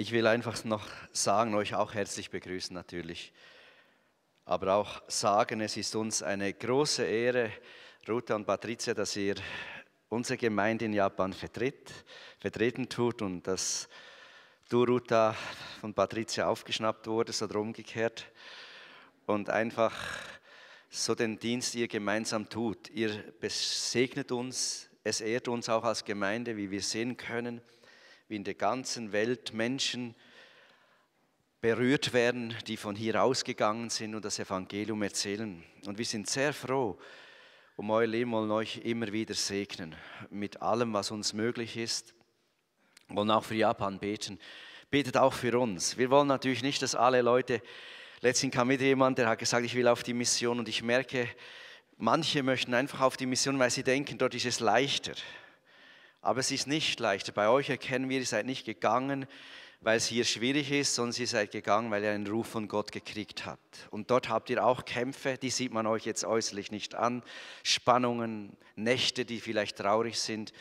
Ich will einfach noch sagen, euch auch herzlich begrüßen natürlich, aber auch sagen, es ist uns eine große Ehre, Ruta und Patricia, dass ihr unsere Gemeinde in Japan vertritt, vertreten tut und dass du, Ruta, von Patricia aufgeschnappt wurdest oder umgekehrt und einfach so den Dienst ihr gemeinsam tut. Ihr besegnet uns, es ehrt uns auch als Gemeinde, wie wir sehen können wie in der ganzen Welt Menschen berührt werden, die von hier ausgegangen sind und das Evangelium erzählen. Und wir sind sehr froh um euer Leben, wollen euch immer wieder segnen mit allem, was uns möglich ist. Wir wollen auch für Japan beten. Betet auch für uns. Wir wollen natürlich nicht, dass alle Leute, letztens kam wieder jemand, der hat gesagt, ich will auf die Mission und ich merke, manche möchten einfach auf die Mission, weil sie denken, dort ist es leichter. Aber es ist nicht leichter. Bei euch erkennen wir, ihr seid nicht gegangen, weil es hier schwierig ist, sondern ihr seid gegangen, weil ihr einen Ruf von Gott gekriegt habt. Und dort habt ihr auch Kämpfe, die sieht man euch jetzt äußerlich nicht an, Spannungen, Nächte, die vielleicht traurig sind.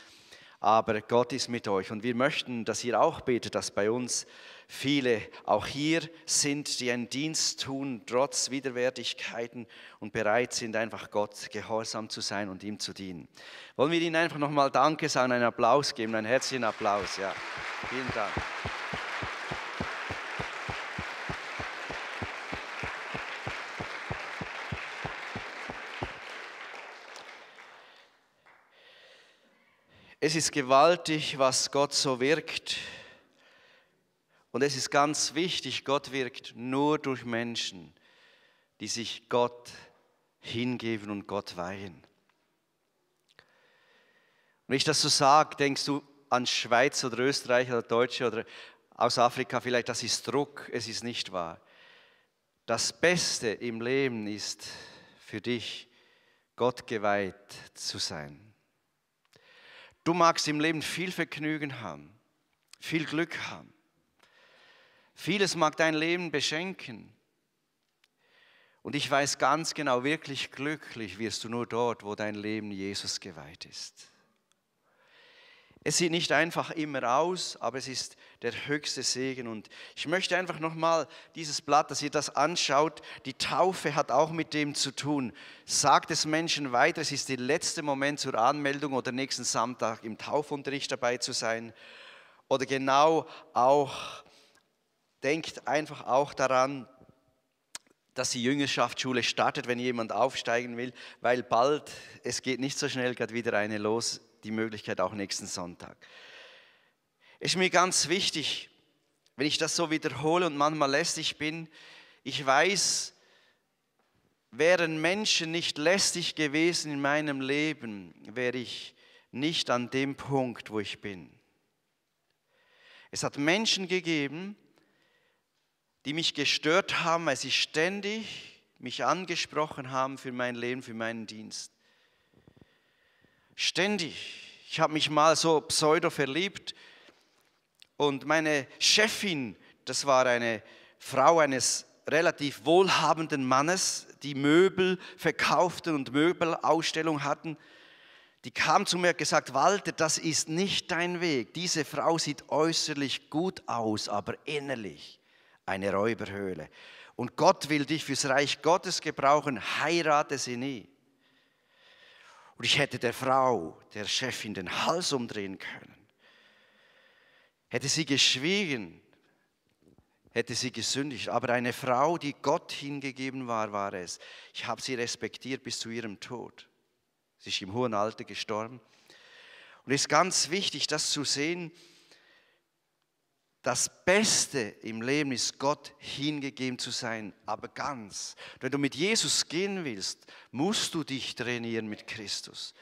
Aber Gott ist mit euch und wir möchten, dass ihr auch betet, dass bei uns viele auch hier sind, die einen Dienst tun, trotz Widerwärtigkeiten und bereit sind, einfach Gott gehorsam zu sein und ihm zu dienen. Wollen wir ihnen einfach nochmal Danke sagen, einen Applaus geben, einen herzlichen Applaus. Ja, vielen Dank. Es ist gewaltig, was Gott so wirkt und es ist ganz wichtig, Gott wirkt nur durch Menschen, die sich Gott hingeben und Gott weihen. Wenn ich das so sage, denkst du an Schweiz oder Österreich oder Deutsche oder aus Afrika vielleicht, das ist Druck, es ist nicht wahr. Das Beste im Leben ist für dich, Gott geweiht zu sein. Du magst im Leben viel Vergnügen haben, viel Glück haben. Vieles mag dein Leben beschenken. Und ich weiß ganz genau, wirklich glücklich wirst du nur dort, wo dein Leben Jesus geweiht ist. Es sieht nicht einfach immer aus, aber es ist der höchste Segen. Und ich möchte einfach nochmal dieses Blatt, dass ihr das anschaut, die Taufe hat auch mit dem zu tun. Sagt es Menschen weiter, es ist der letzte Moment zur Anmeldung oder nächsten Samstag im Taufunterricht dabei zu sein. Oder genau auch denkt einfach auch daran, dass die Jüngerschaftsschule startet, wenn jemand aufsteigen will, weil bald, es geht nicht so schnell, gerade wieder eine los, die Möglichkeit auch nächsten Sonntag. Es ist mir ganz wichtig, wenn ich das so wiederhole und manchmal lästig bin, ich weiß, wären Menschen nicht lästig gewesen in meinem Leben, wäre ich nicht an dem Punkt, wo ich bin. Es hat Menschen gegeben, die mich gestört haben, weil sie ständig mich angesprochen haben für mein Leben, für meinen Dienst. Ständig. Ich habe mich mal so pseudo verliebt und meine Chefin, das war eine Frau eines relativ wohlhabenden Mannes, die Möbel verkauften und Möbelausstellung hatten, die kam zu mir und gesagt, Walter, das ist nicht dein Weg. Diese Frau sieht äußerlich gut aus, aber innerlich eine Räuberhöhle. Und Gott will dich fürs Reich Gottes gebrauchen, heirate sie nie. Und ich hätte der Frau, der Chefin, den Hals umdrehen können. Hätte sie geschwiegen, hätte sie gesündigt. Aber eine Frau, die Gott hingegeben war, war es. Ich habe sie respektiert bis zu ihrem Tod. Sie ist im hohen Alter gestorben. Und es ist ganz wichtig, das zu sehen, das Beste im Leben ist, Gott hingegeben zu sein, aber ganz. Wenn du mit Jesus gehen willst, musst du dich trainieren mit Christus.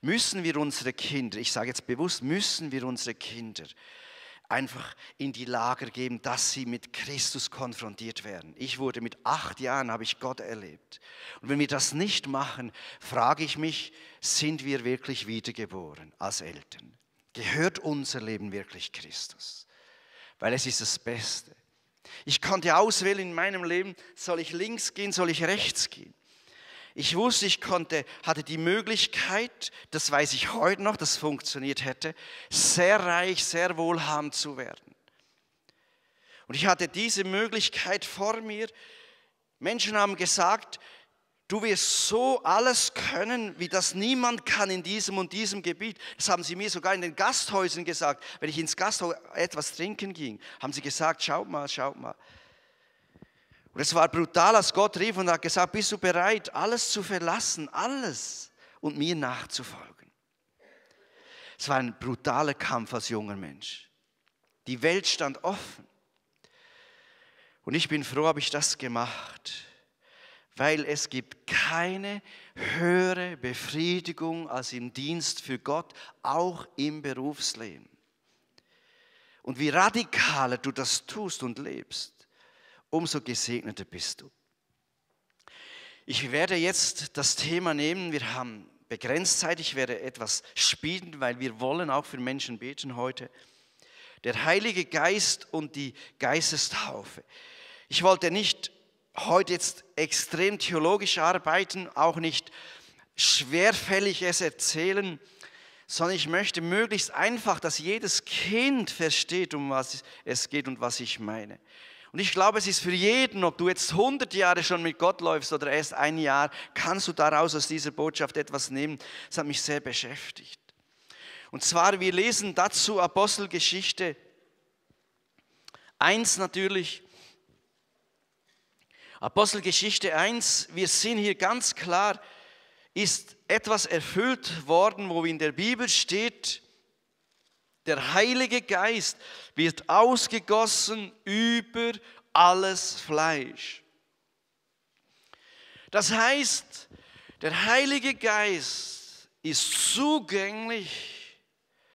Müssen wir unsere Kinder, ich sage jetzt bewusst, müssen wir unsere Kinder einfach in die Lager geben, dass sie mit Christus konfrontiert werden. Ich wurde mit acht Jahren, habe ich Gott erlebt. Und wenn wir das nicht machen, frage ich mich, sind wir wirklich wiedergeboren als Eltern? Gehört unser Leben wirklich Christus? Weil es ist das Beste. Ich konnte auswählen in meinem Leben, soll ich links gehen, soll ich rechts gehen. Ich wusste, ich konnte, hatte die Möglichkeit, das weiß ich heute noch, das funktioniert hätte, sehr reich, sehr wohlhabend zu werden. Und ich hatte diese Möglichkeit vor mir. Menschen haben gesagt, du wirst so alles können, wie das niemand kann in diesem und diesem Gebiet. Das haben sie mir sogar in den Gasthäusern gesagt. Wenn ich ins Gasthaus etwas trinken ging, haben sie gesagt, schaut mal, schaut mal. Und es war brutal, als Gott rief und hat gesagt, bist du bereit, alles zu verlassen, alles und mir nachzufolgen. Es war ein brutaler Kampf als junger Mensch. Die Welt stand offen. Und ich bin froh, habe ich das gemacht, weil es gibt keine höhere Befriedigung als im Dienst für Gott, auch im Berufsleben. Und wie radikaler du das tust und lebst, umso gesegneter bist du. Ich werde jetzt das Thema nehmen, wir haben begrenzt Zeit, ich werde etwas spielen, weil wir wollen auch für Menschen beten heute. Der Heilige Geist und die Geistestaufe. Ich wollte nicht heute jetzt extrem theologisch arbeiten, auch nicht schwerfällig es erzählen, sondern ich möchte möglichst einfach, dass jedes Kind versteht, um was es geht und was ich meine. Und ich glaube, es ist für jeden, ob du jetzt 100 Jahre schon mit Gott läufst oder erst ein Jahr, kannst du daraus aus dieser Botschaft etwas nehmen. Das hat mich sehr beschäftigt. Und zwar, wir lesen dazu Apostelgeschichte 1 natürlich. Apostelgeschichte 1, wir sehen hier ganz klar, ist etwas erfüllt worden, wo in der Bibel steht, der Heilige Geist wird ausgegossen über alles Fleisch. Das heißt, der Heilige Geist ist zugänglich